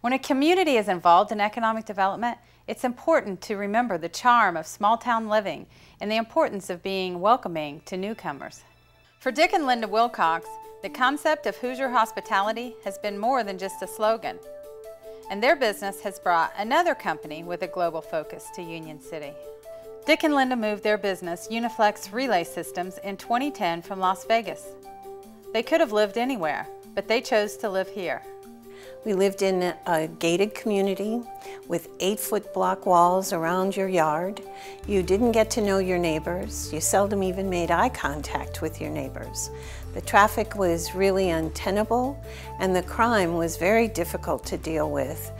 When a community is involved in economic development, it's important to remember the charm of small town living and the importance of being welcoming to newcomers. For Dick and Linda Wilcox, the concept of Hoosier hospitality has been more than just a slogan. And their business has brought another company with a global focus to Union City. Dick and Linda moved their business, Uniflex Relay Systems, in 2010 from Las Vegas. They could have lived anywhere, but they chose to live here. We lived in a gated community with eight foot block walls around your yard. You didn't get to know your neighbors. You seldom even made eye contact with your neighbors. The traffic was really untenable and the crime was very difficult to deal with.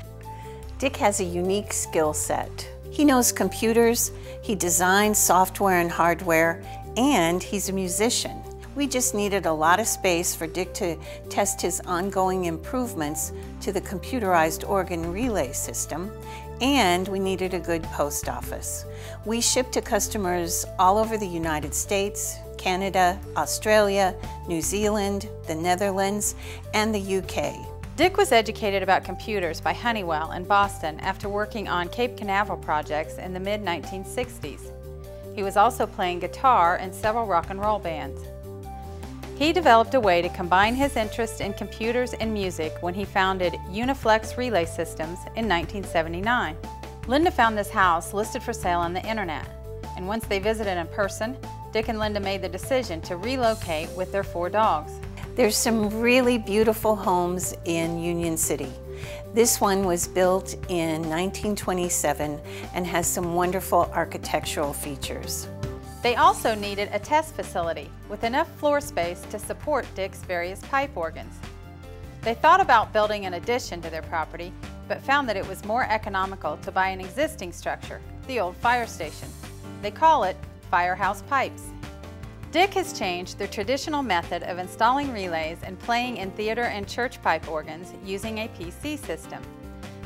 Dick has a unique skill set. He knows computers, he designs software and hardware, and he's a musician. We just needed a lot of space for Dick to test his ongoing improvements to the computerized organ relay system, and we needed a good post office. We ship to customers all over the United States, Canada, Australia, New Zealand, the Netherlands, and the UK. Dick was educated about computers by Honeywell in Boston after working on Cape Canaveral projects in the mid-1960s. He was also playing guitar in several rock and roll bands. He developed a way to combine his interest in computers and music when he founded Uniflex Relay Systems in 1979. Linda found this house listed for sale on the internet, and once they visited in person, Dick and Linda made the decision to relocate with their four dogs. There's some really beautiful homes in Union City. This one was built in 1927 and has some wonderful architectural features. They also needed a test facility with enough floor space to support Dick's various pipe organs. They thought about building an addition to their property, but found that it was more economical to buy an existing structure, the old fire station. They call it Firehouse Pipes. Dick has changed the traditional method of installing relays and playing in theater and church pipe organs using a PC system.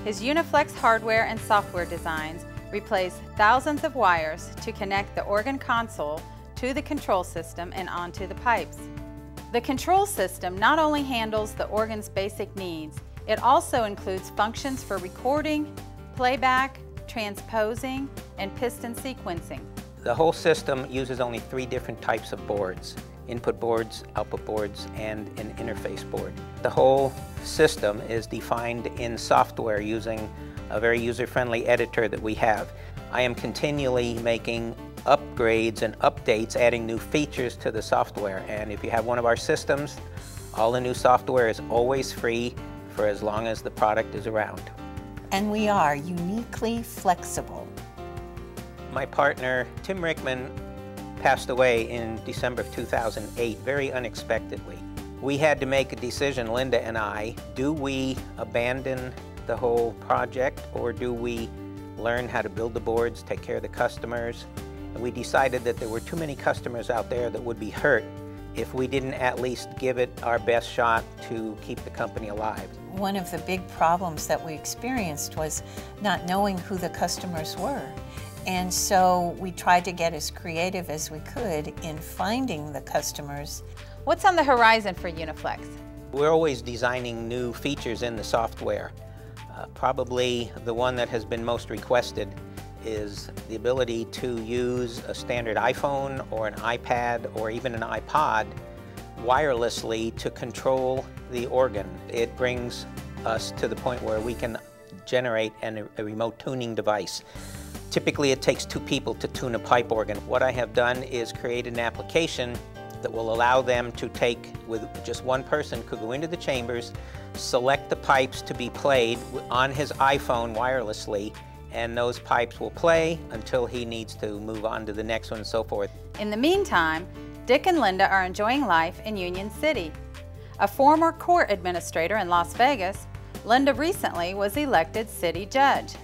His Uniflex hardware and software designs replace thousands of wires to connect the organ console to the control system and onto the pipes. The control system not only handles the organ's basic needs, it also includes functions for recording, playback, transposing, and piston sequencing. The whole system uses only three different types of boards, input boards, output boards, and an interface board. The whole system is defined in software using a very user-friendly editor that we have. I am continually making upgrades and updates, adding new features to the software. And if you have one of our systems, all the new software is always free for as long as the product is around. And we are uniquely flexible. My partner, Tim Rickman, passed away in December of 2008, very unexpectedly. We had to make a decision, Linda and I, do we abandon the whole project or do we learn how to build the boards, take care of the customers? And we decided that there were too many customers out there that would be hurt if we didn't at least give it our best shot to keep the company alive. One of the big problems that we experienced was not knowing who the customers were. And so we tried to get as creative as we could in finding the customers. What's on the horizon for Uniflex? We're always designing new features in the software. Uh, probably the one that has been most requested is the ability to use a standard iPhone or an iPad or even an iPod wirelessly to control the organ. It brings us to the point where we can generate an, a remote tuning device. Typically it takes two people to tune a pipe organ. What I have done is create an application that will allow them to take, with just one person, could go into the chambers, select the pipes to be played on his iPhone wirelessly, and those pipes will play until he needs to move on to the next one and so forth. In the meantime, Dick and Linda are enjoying life in Union City. A former court administrator in Las Vegas, Linda recently was elected city judge.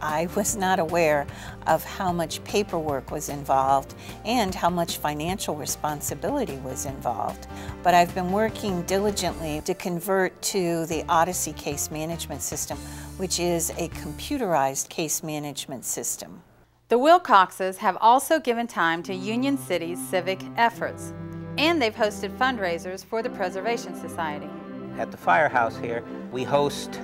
I was not aware of how much paperwork was involved and how much financial responsibility was involved. But I've been working diligently to convert to the Odyssey case management system, which is a computerized case management system. The Wilcoxes have also given time to Union City's civic efforts, and they've hosted fundraisers for the Preservation Society. At the firehouse here, we host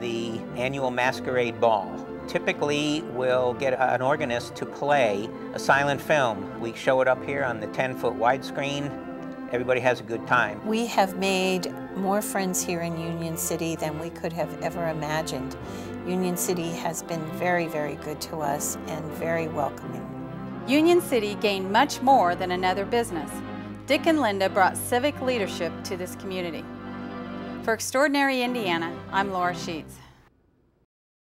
the annual Masquerade Ball. Typically, we'll get an organist to play a silent film. We show it up here on the 10-foot widescreen. Everybody has a good time. We have made more friends here in Union City than we could have ever imagined. Union City has been very, very good to us and very welcoming. Union City gained much more than another business. Dick and Linda brought civic leadership to this community. For Extraordinary Indiana, I'm Laura Sheets.